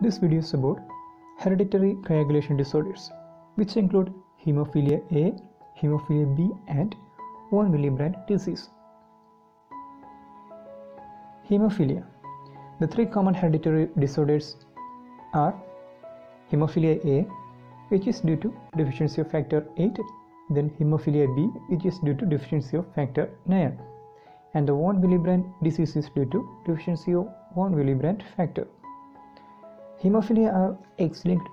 This video is about hereditary coagulation disorders, which include hemophilia A, hemophilia B, and von Willebrand disease. Hemophilia. The three common hereditary disorders are hemophilia A, which is due to deficiency of factor 8, then hemophilia B, which is due to deficiency of factor 9, and the von Willebrand disease is due to deficiency of von Willebrand factor. Hemophilia are X-linked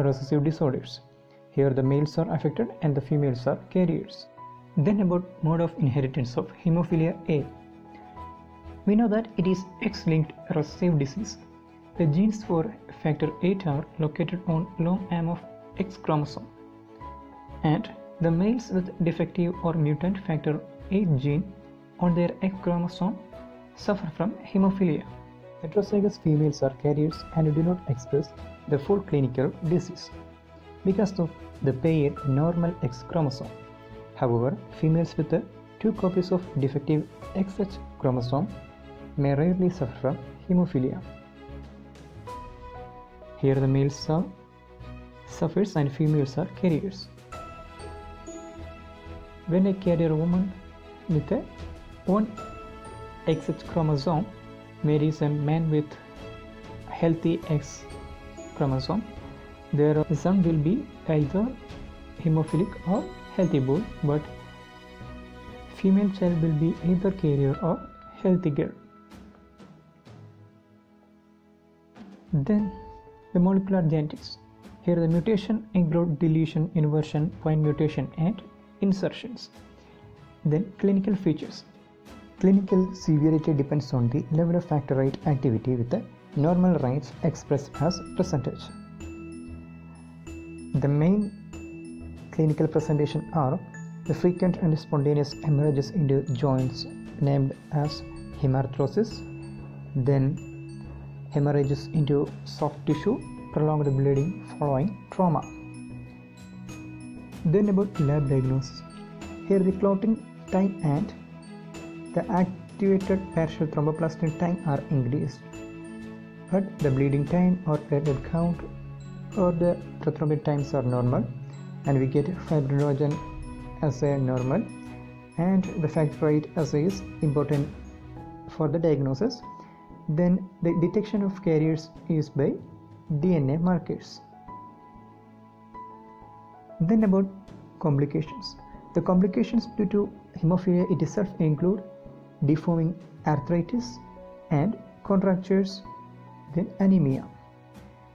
recessive disorders. Here the males are affected and the females are carriers. Then about mode of inheritance of hemophilia A. We know that it is X-linked recessive disease. The genes for factor 8 are located on long arm of X chromosome. And the males with defective or mutant factor 8 gene on their X chromosome suffer from hemophilia. Heterozygous females are carriers and do not express the full clinical disease because of the paired normal X chromosome. However, females with two copies of defective XX chromosome may rarely suffer from hemophilia. Here the males are suffers and females are carriers. When a carrier woman with a one XX chromosome marries a man with healthy X chromosome, their son will be either hemophilic or healthy boy, but female child will be either carrier or healthy girl. Then the molecular genetics. Here the mutation include deletion, inversion, point mutation and insertions. Then clinical features. Clinical severity depends on the level of factor VIII activity with the normal rates expressed as percentage. The main clinical presentation are the frequent and spontaneous hemorrhages into joints named as hemarthrosis, then hemorrhages into soft tissue, prolonged bleeding following trauma. Then about lab diagnosis. Here the clotting time and the activated partial thromboplastin time are increased, but the bleeding time or platelet count or the prothrombin times are normal, and we get fibrinogen assay normal, and the factor VIII assay is important for the diagnosis. Then the detection of carriers is by DNA markers. Then about complications. The complications due to hemophilia itself include deforming arthritis and contractures, then anemia.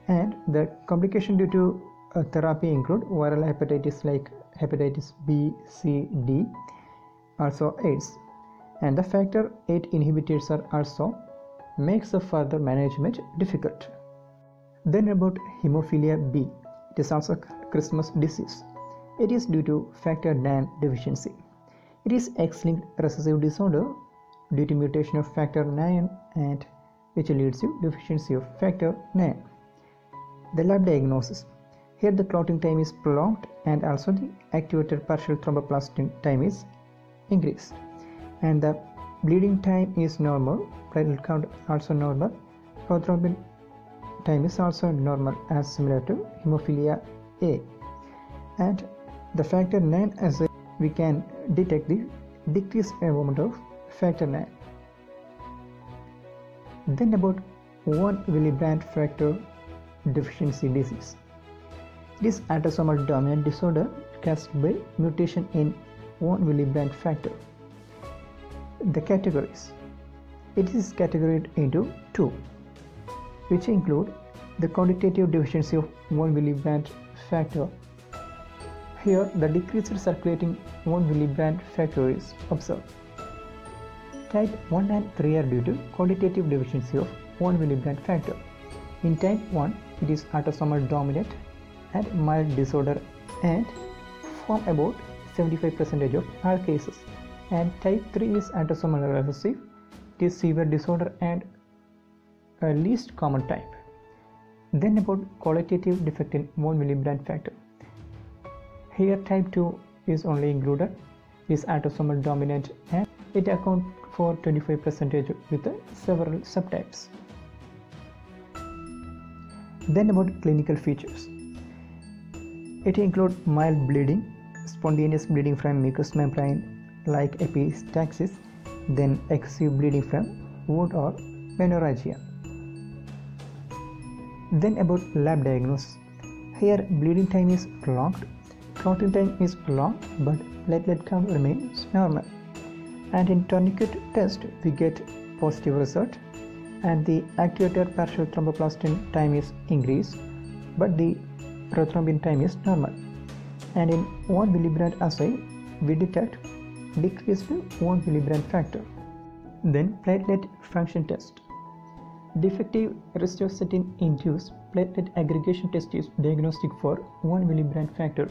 And the complication due to uh, therapy include viral hepatitis like hepatitis B, C, D, also AIDS. And the factor 8 inhibitors are also makes the further management difficult. Then about hemophilia B, it is also Christmas disease. It is due to factor 9 deficiency. It is X-linked recessive disorder due to mutation of factor 9 and which leads to deficiency of factor 9. The lab diagnosis. Here the clotting time is prolonged and also the activated partial thromboplastin time is increased. And the bleeding time is normal, platelet count also normal, prothrombin time is also normal as similar to hemophilia A. And the factor 9 as we can detect the decreased amount of factor 9. Then about von Willebrand factor deficiency disease. this autosomal dominant disorder caused by mutation in von Willebrand factor. The categories. It is categorized into two, which include the quantitative deficiency of von Willebrand factor. Here, the decreased circulating von Willebrand factor is observed. Type 1 and 3 are due to quantitative deficiency of von Willebrand factor. In type 1, it is autosomal dominant and mild disorder and form about 75% of all cases. And type 3 is autosomal recessive, it is severe disorder and a least common type. Then about qualitative defect in von Willebrand factor. Here type 2 is only included, is autosomal dominant and it accounts for 25% with several subtypes. Then about clinical features. It includes mild bleeding, spontaneous bleeding from mucous membrane like epistaxis, then excessive bleeding from wound or menorrhagia. Then about lab diagnosis. Here bleeding time is prolonged, clotting time is long, but platelet count remains normal. And in tourniquet test we get positive result and the activated partial thromboplastin time is increased but the prothrombin time is normal and in von Willebrand assay we detect decreased von Willebrand factor. Then platelet function test. Defective ristocetin induced platelet aggregation test is diagnostic for von Willebrand factor